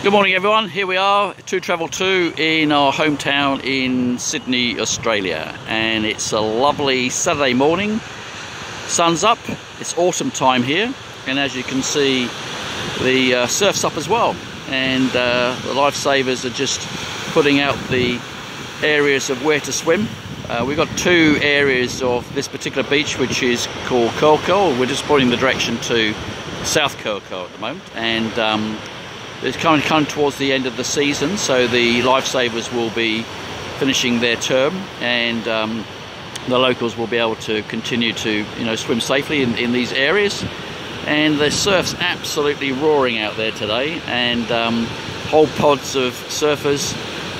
Good morning everyone, here we are, 2 Travel 2 in our hometown in Sydney, Australia. And it's a lovely Saturday morning, sun's up, it's autumn time here. And as you can see the uh, surf's up as well. And uh, the lifesavers are just putting out the areas of where to swim. Uh, we've got two areas of this particular beach which is called Curl we're just pointing the direction to South Curl at the moment. And um, it's coming, coming towards the end of the season, so the lifesavers will be finishing their term, and um, the locals will be able to continue to, you know, swim safely in, in these areas. And the surf's absolutely roaring out there today, and um, whole pods of surfers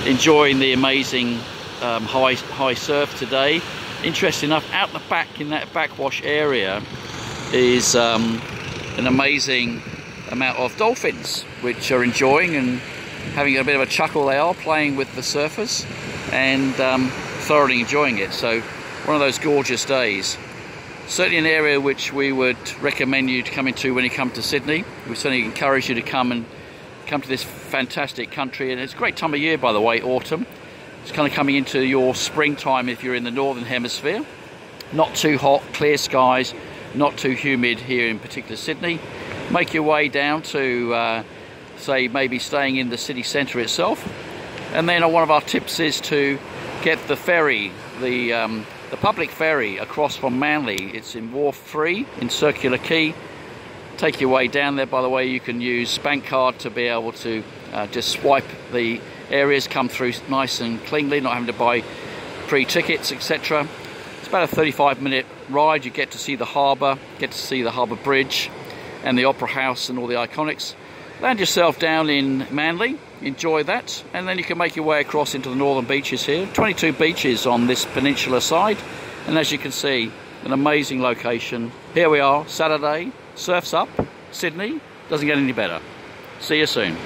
enjoying the amazing um, high high surf today. Interesting enough, out the back in that backwash area is um, an amazing amount of dolphins which are enjoying and having a bit of a chuckle. They are playing with the surfers and um, thoroughly enjoying it. So one of those gorgeous days. Certainly an area which we would recommend you to come into when you come to Sydney. We certainly encourage you to come and come to this fantastic country. And it's a great time of year by the way autumn. It's kind of coming into your springtime if you're in the northern hemisphere. Not too hot clear skies not too humid here in particular Sydney make your way down to uh, say maybe staying in the city centre itself. And then one of our tips is to get the ferry the um, the public ferry across from Manly. It's in wharf 3 in Circular Quay. Take your way down there. By the way you can use bank card to be able to uh, just swipe the areas come through nice and cleanly not having to buy pre-tickets etc it's about a 35 minute ride. You get to see the harbour get to see the harbour bridge and the Opera House and all the iconics. Land yourself down in Manly, enjoy that, and then you can make your way across into the northern beaches here. 22 beaches on this peninsula side, and as you can see, an amazing location. Here we are, Saturday, surf's up, Sydney, doesn't get any better. See you soon.